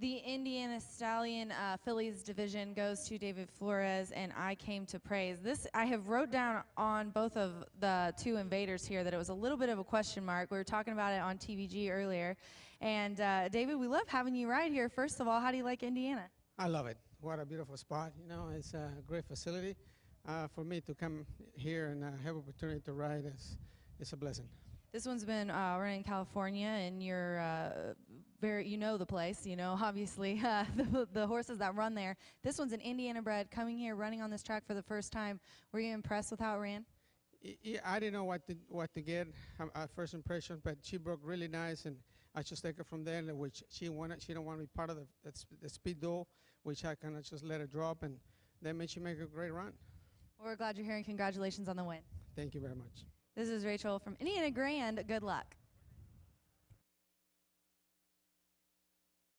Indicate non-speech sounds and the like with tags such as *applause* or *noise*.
The Indiana Stallion uh, fillies division goes to David Flores, and I came to praise. This I have wrote down on both of the two invaders here that it was a little bit of a question mark. We were talking about it on TVG earlier, and uh, David, we love having you right here. First of all, how do you like Indiana? I love it. What a beautiful spot. You know, it's a great facility. Uh, for me to come here and uh, have opportunity to ride is, is a blessing. This one's been uh, running in California, and you're uh, very, you know the place. You know, *laughs* obviously, uh, the, the horses that run there. This one's an Indiana bred, coming here, running on this track for the first time. Were you impressed with how it ran? Yeah, I didn't know what to what to get um, at first impression, but she broke really nice, and I just take her from there. and Which she wanted, she didn't want to be part of the the speed duel, which I kind of just let her drop, and that made she make a great run. Well, we're glad you're here, and congratulations on the win. Thank you very much. This is Rachel from Indiana Grand. Good luck.